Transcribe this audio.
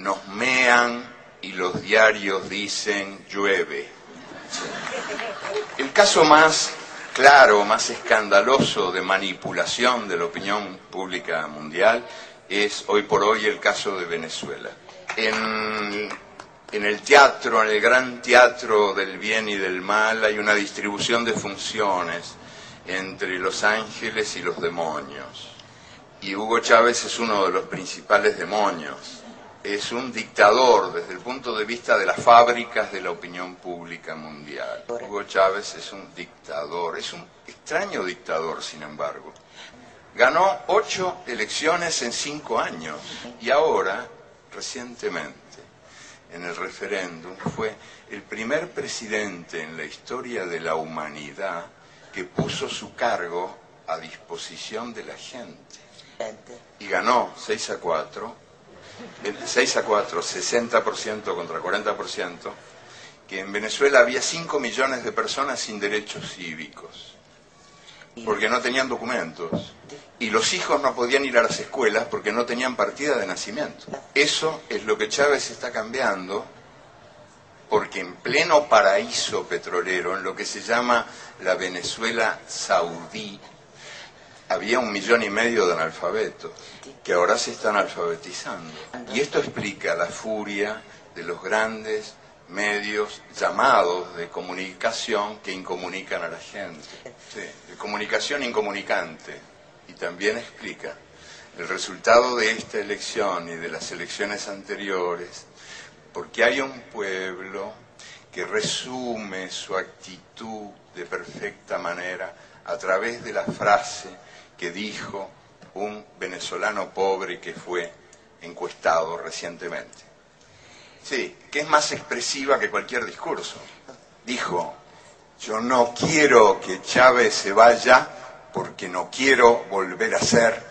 nos mean y los diarios dicen llueve. El caso más claro, más escandaloso de manipulación de la opinión pública mundial es hoy por hoy el caso de Venezuela. En, en, el teatro, en el gran teatro del bien y del mal, hay una distribución de funciones entre los ángeles y los demonios. Y Hugo Chávez es uno de los principales demonios es un dictador desde el punto de vista de las fábricas de la opinión pública mundial. Hugo Chávez es un dictador, es un extraño dictador, sin embargo. Ganó ocho elecciones en cinco años y ahora, recientemente, en el referéndum, fue el primer presidente en la historia de la humanidad que puso su cargo a disposición de la gente. Y ganó 6 a 4 6 a 4, 60% contra 40%, que en Venezuela había 5 millones de personas sin derechos cívicos, porque no tenían documentos. Y los hijos no podían ir a las escuelas porque no tenían partida de nacimiento. Eso es lo que Chávez está cambiando, porque en pleno paraíso petrolero, en lo que se llama la Venezuela saudí, había un millón y medio de analfabetos que ahora se están alfabetizando. Y esto explica la furia de los grandes medios llamados de comunicación que incomunican a la gente. comunicación incomunicante. Y también explica el resultado de esta elección y de las elecciones anteriores, porque hay un pueblo que resume su actitud de perfecta manera a través de la frase que dijo un venezolano pobre que fue encuestado recientemente. Sí, que es más expresiva que cualquier discurso. Dijo, yo no quiero que Chávez se vaya porque no quiero volver a ser.